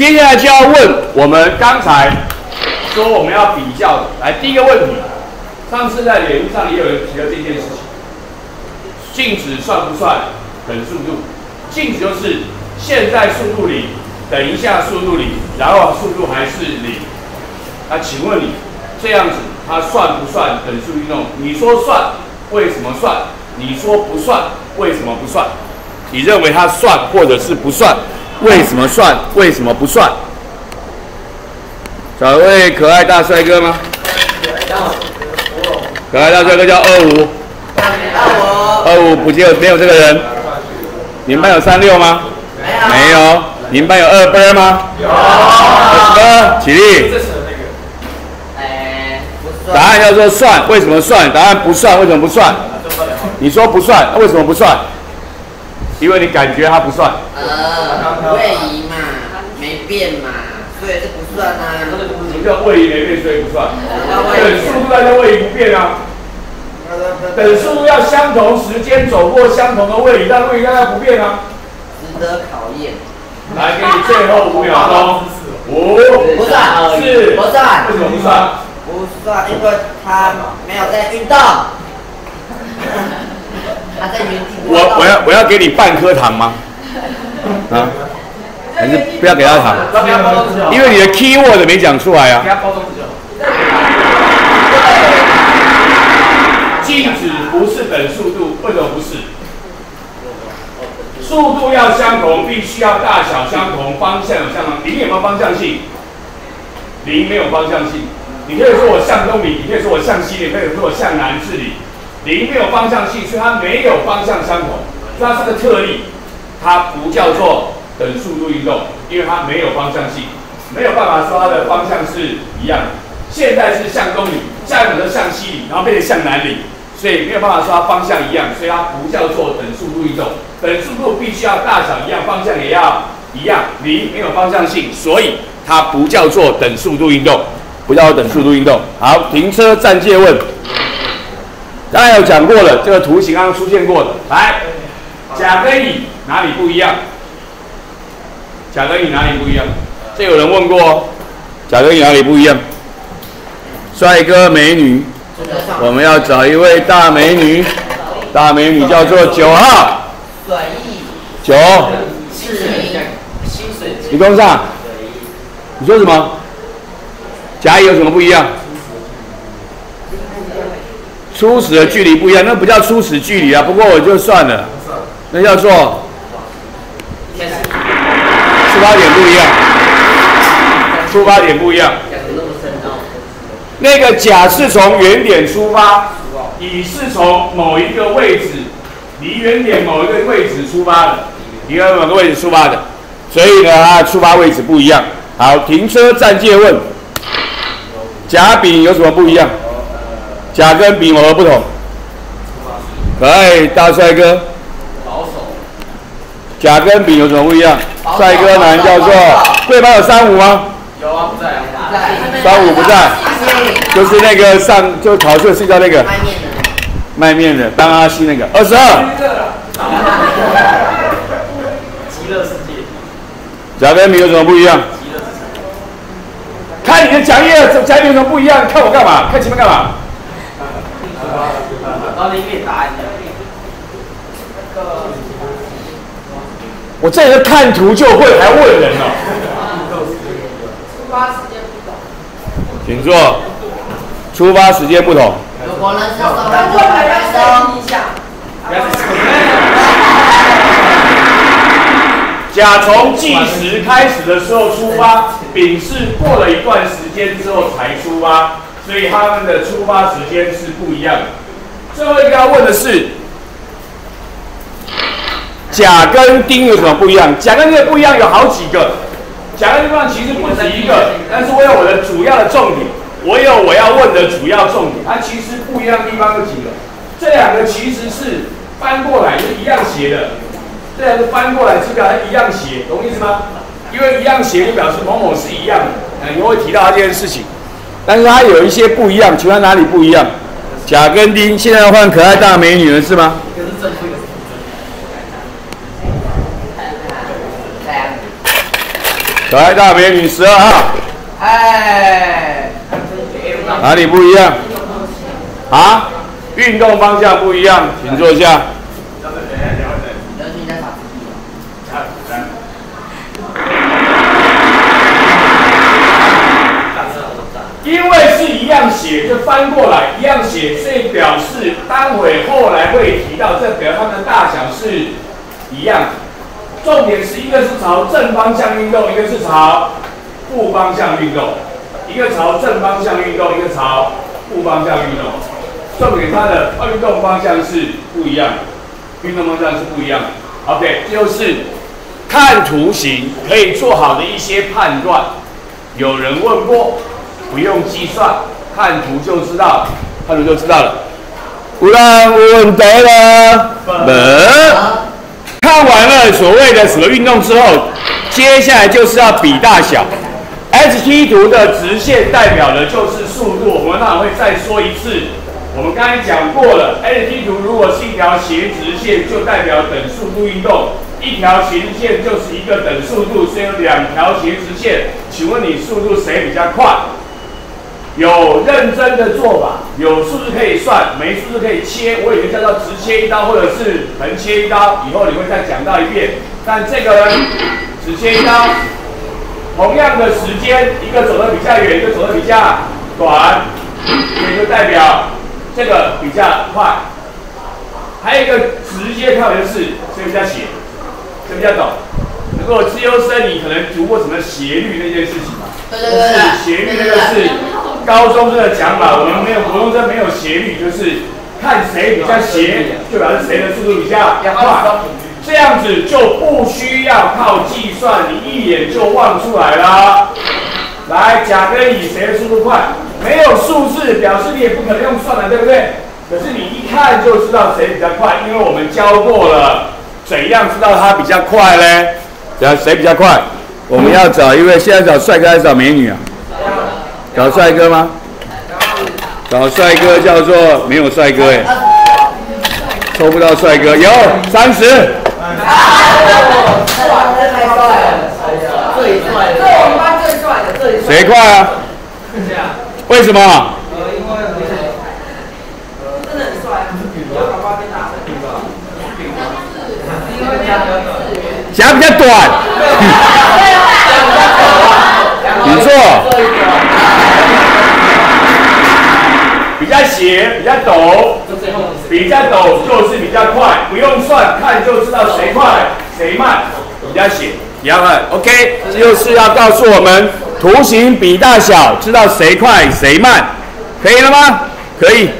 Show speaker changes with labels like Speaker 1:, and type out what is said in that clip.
Speaker 1: 接下来就要问我们刚才说我们要比较的，来第一个问题，上次在脸书上也有人提了这件事情，静止算不算等速度？静止就是现在速度零，等一下速度零，然后速度还是零。那请问你这样子它算不算等速运动？你说算，为什么算？你说不算，为什么不算？你认为它算或者是不算？为什么算？为什么不算？找一位可爱大帅哥吗？可爱大帅哥叫二五。二五不就没有这个人？你们班有三六吗？没有。你们班有二分吗？有。二分，起立。答案要说算，为什么算？答案不算，为什么不算？你说不算，为什么不算？因为你感觉它不算。
Speaker 2: 呃，位移嘛，没变嘛，所以这不算啊。
Speaker 1: 什么叫位移没变，所以不算？等速度大家位移不变啊。等速度要相同时间走过相同的位移，但位移大家不变啊。
Speaker 2: 值得考验。
Speaker 1: 来，给你最后五秒钟。五、
Speaker 2: 不算，
Speaker 1: 四、
Speaker 2: 不算，
Speaker 1: 为什么不算？
Speaker 2: 不算，因为他没有在运动。他在原地。
Speaker 1: 我我要我要给你半颗糖吗？啊？还是不要给他糖？因为你的 key word 没讲出来啊。静止不是等速度，为什么不是？速度要相同，必须要大小相同，方向有相同。零有没有方向性？零没有方向性。你可以说我向东里，你可以说我向西，你可以说我向南是里。零没有方向性，所以它没有方向相同，所以它是个特例，它不叫做等速度运动，因为它没有方向性，没有办法说它的方向是一样的。现在是向东里，下一秒就向西里，然后变成向南里，所以没有办法说它方向一样，所以它不叫做等速度运动。等速度必须要大小一样，方向也要一样。零没有方向性，所以它不叫做等速度运动，不叫等速度运动。好，停车暂借问。刚才有讲过了，这个图形刚刚出现过的，来，甲跟乙哪里不一样？甲跟乙哪里不一样？这有人问过哦，甲跟乙哪里不一样？帅哥美女，我们要找一位大美女，大美女叫做九号。九。你跟上。你说什么？甲乙有什么不一样？初始的距离不一样，那不叫初始距离啊。不过我就算了，那叫做出发点不一样。出发点不一样。那个甲是从原点出发，乙是从某一个位置，离原点某一个位置出发的，离某个位置出发的，所以呢，它出发位置不一样。好，停车暂借问，甲丙有什么不一样？甲跟丙有何不同？可爱大帅哥。保守。甲跟丙有什么不一样？帅哥男叫做。贵班有三五吗？有啊，不在。不在。三五不在。就是那个上就考试睡觉那个。卖面的。卖面的，当阿西那个。二十二。极乐世界。甲跟丙有什么不一样？看你的讲义，甲丙有什么不一样？看我干嘛？看前面干嘛？你可以答一下我这人看图就会，还问人呢。出发时间不同。请坐。出发时间不同。我能上班，坐还要升一下。甲从计时开始的时候出发，丙是过了一段时间之后才出发，所以他们的出发时间是不一样的。最后一个要问的是，甲跟丁有什么不一样？甲跟丁不一样有好几个，甲跟丁方其实不止一个，但是我有我的主要的重点，我有我要问的主要重点。它其实不一样的地方有几个，这两个其实是翻过来是一样斜的，这两个翻过来是表示一样斜，懂意思吗？因为一样斜就表示某某是一样的，啊，你会提到这件事情，但是它有一些不一样，请问哪里不一样？甲跟丁，现在要换可爱大美女了是吗？可爱大美女十二号。哎，哪里不一样？啊？运动方向不一样，请坐下。因为是一样写，就翻过来一样写，所以表示待会后来会提到，这表它的大小是一样。重点是一个是朝正方向运动，一个是朝负方向运动，一个朝正方向运动，一个朝负方向运动。重点它的运动方向是不一样，运动方向是不一样。OK，就是看图形可以做好的一些判断。有人问过，不用计算，看图就知道，看图就知道了。无人问得了，门。看完了所谓的什么运动之后，接下来就是要比大小。H T 图的直线代表的就是速度，我们当然会再说一次。我们刚才讲过了，H T 图如果是一条斜直线，就代表等速度运动；一条斜直线就是一个等速度，所以有两条斜直线。请问你速度谁比较快？有认真的做法，有数字可以算，没数字可以切。我以前叫做直切一刀，或者是横切一刀，以后你会再讲到一遍。但这个呢，直切一刀，同样的时间，一个走得比较远，一个走得比较短，所以就代表这个比较快。还有一个直接跳的是，这比较斜，这比较陡。如果自由生，你可能读过什么斜率那件事情吗？
Speaker 2: 对对对，
Speaker 1: 斜率那个是。高中生的讲法，我们没有国中生没有斜率，就是看谁比较斜，就表示谁的速度比较快。这样子就不需要靠计算，你一眼就望出来了。来，甲跟乙谁的速度快？没有数字表示你也不可能用算的，对不对？可是你一看就知道谁比较快，因为我们教过了，怎样知道他比较快呢？讲谁比较快？我们要找一位，现在找帅哥还是找美女啊？找帅哥吗？找帅哥叫做没有帅哥哎，抽不到帅哥，有三十。
Speaker 2: 最帅的，我们班最帅的，最。
Speaker 1: 谁快啊？为什么？
Speaker 2: 真的很帅啊！
Speaker 1: 夹比较短。你错。比较斜，比较陡，比较陡就是比较快，不用算，看就知道谁快谁慢。比较斜，比较快，OK，这就是要告诉我们图形比大小，知道谁快谁慢，可以了吗？可以。